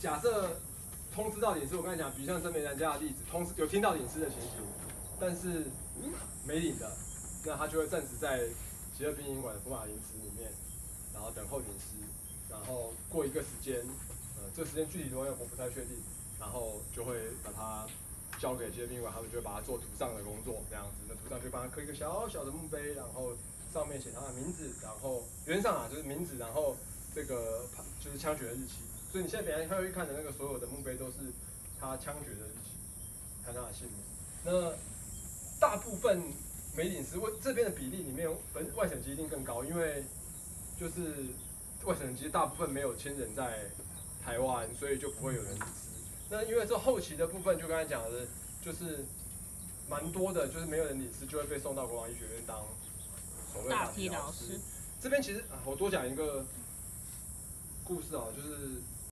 假设通知到领事，我刚才讲，比如像真美人家的例子，通知有听到领事的情形，但是没领的，那他就会暂时在吉勒宾营馆的福马林池里面，然后等候领事，然后过一个时间，呃，这时间具体多少我不太确定，然后就会把它交给吉勒宾馆，他们就会把它做图上的工作，这样子，那图上就帮他刻一个小小的墓碑，然后上面写他的名字，然后原上啊就是名字，然后这个就是枪决的日期。所以你现在等下会看的那个所有的墓碑都是他枪决的日期，看他的姓名。那大部分美领事外这边的比例里面，本外省籍一定更高，因为就是外省籍大部分没有亲人在台湾，所以就不会有人领事。那因为这后期的部分，就刚才讲的，就是蛮多的，就是没有人领事就会被送到国王医学院当所谓大体老师。这边其实啊，我多讲一个故事啊，就是